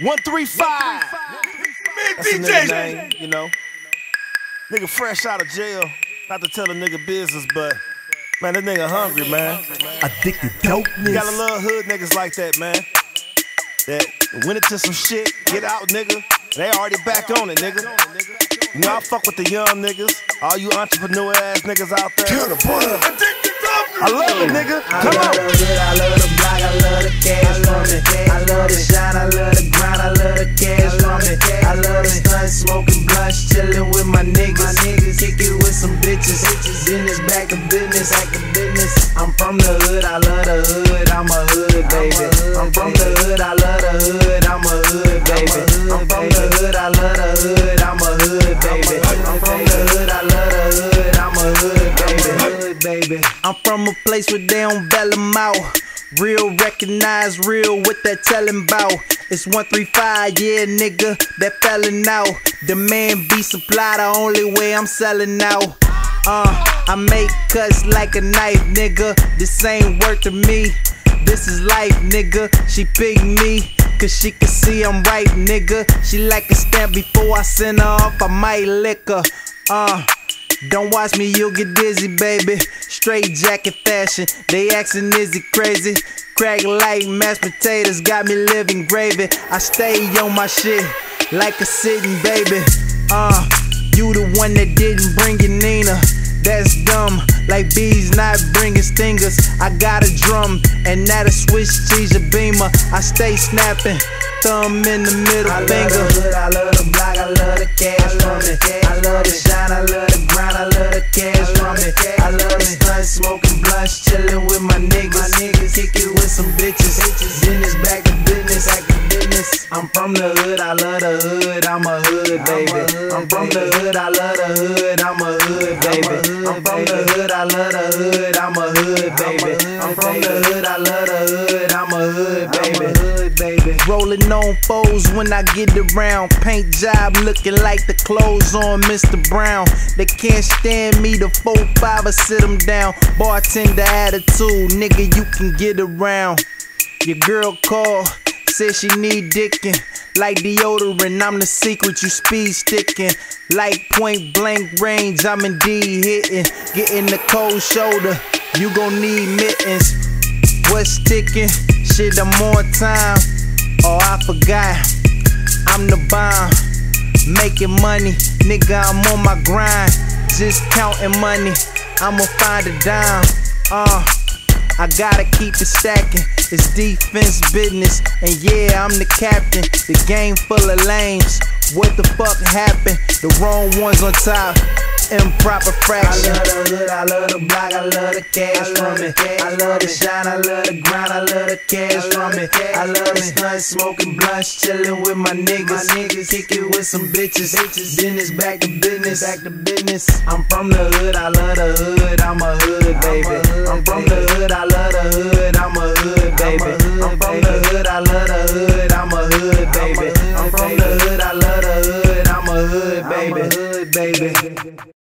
135. That's a nigga name, you know. Nigga fresh out of jail. Not to tell a nigga business, but man, that nigga hungry, man. Addicted dopeness. You gotta love hood niggas like that, man. That went into some shit, get out, nigga. They already back on it, nigga. You know, I fuck with the young niggas, all you entrepreneur ass niggas out there. I love it, nigga. Come on. Blunts, chilling with my niggas. Kick it with some bitches. Business back to business, back to business. I'm from the hood, I love the hood, I'm a hood baby. I'm from the hood, I love the hood, I'm a hood baby. I'm from the hood, I love the hood, I'm a hood baby. I'm from the hood, I love the hood, I'm a hood baby. Hood baby. I'm from a place where they don't bail 'em out. Real recognize real what they tellin' bout. It's 135, yeah, nigga, that fellin' out. The man be supply, the only way I'm sellin' out. Uh, I make cuts like a knife, nigga. This ain't work to me. This is life, nigga. She pick me. Cause she can see I'm right, nigga. She like a stamp before I send her off. I might lick her. Uh, don't watch me, you'll get dizzy, baby. Straight jacket fashion. They asking, is it crazy? Crack like mashed potatoes, got me living gravy. I stay on my shit like a sitting baby. Uh, you the one that didn't bring your Nina. That's dumb, like bees not bringing stingers. I got a drum, and that a switch cheese a beamer. I stay snapping, thumb in the middle I love finger. the hood, I love the block, I love the cash from it. I love the shine, I love I'm from the hood, I love the hood, I'm a hood baby. I'm from the hood, I love the hood, I'm a hood baby. I'm from the hood, I love the hood, I'm a hood baby. Baby. Rolling on foes when I get around. Paint job looking like the clothes on Mr. Brown. They can't stand me, the 4-5 or sit them down. Bartender attitude, nigga, you can get around. Your girl called, said she need dickin'. Like deodorant, I'm the secret, you speed stickin'. Like point blank range, I'm indeed hitting. Getting the cold shoulder, you gon' need mittens. What's ticking? Shit, I'm on time. Oh, I forgot. I'm the bomb. Making money, nigga, I'm on my grind. Just counting money, I'ma find a dime. Uh, I gotta keep it stacking. It's defense business, and yeah, I'm the captain. The game full of lames. What the fuck happened? The wrong ones on top. Improper I love the hood, I love the block, I love the cash from it. I love the shine, I love the grind, I love the cash from it. I love the stunt, smoking blunts, chilling with my niggas. Kick it with some bitches. Business back to business, back to business. I'm from the hood, I love the hood, I'm a hood baby. I'm from the hood, I love the hood, I'm a hood baby. I'm from the hood, I love the hood, I'm a hood baby. I'm from the hood, I love the hood, I'm a hood baby. Hood baby.